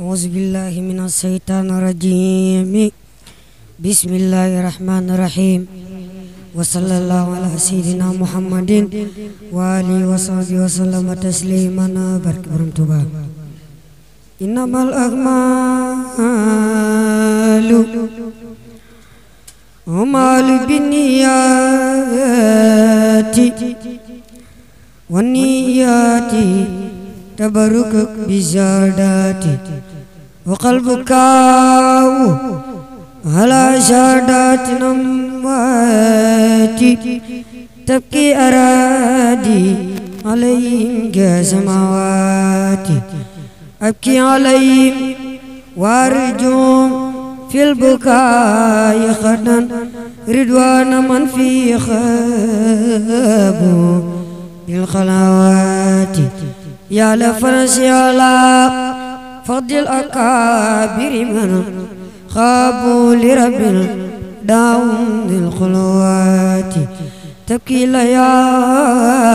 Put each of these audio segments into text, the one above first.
أعوذ بالله من الشيطان الرجيم. بسم الله الرحمن الرحيم. وصلى الله على سيدنا محمد وآله وصحبه وسلم تسليما. بارك برم توبا إنما الأعمال أعمال بالنيات والنيات تبرك بزادات وقلبك على شادات نموات تبكي أرادي عليهم كسماوات أبكي عليهم وأرجوم في البكاء خدا رضوان من في خاب بالخلوات يا لفرس لا فضل الأكابر من خابوا لرب داوم الخلوات تبكي ليالي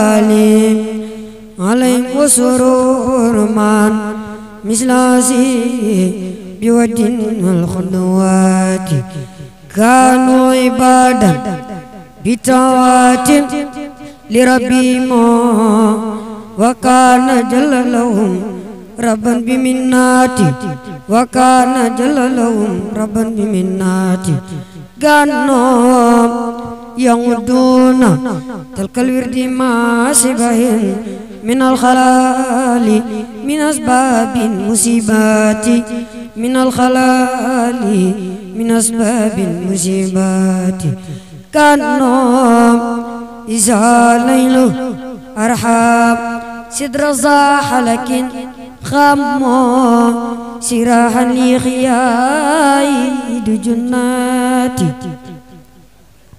عليهم وسرور من مثل بود الخلوات كانوا عبادا بتوات li rabbi moo wakaana jalalahum rabban bi minnaati wakaana jalalahum rabban bi minnaati gannoom yaŋuduuna talkal wirdi maasibahin min alxalaali min asbaabin musibaati min alxalaali min asbaabin musibaati gannoom إذا ليل أرحاب سدر صاح لكن خامو سراحا لخيايد جناتي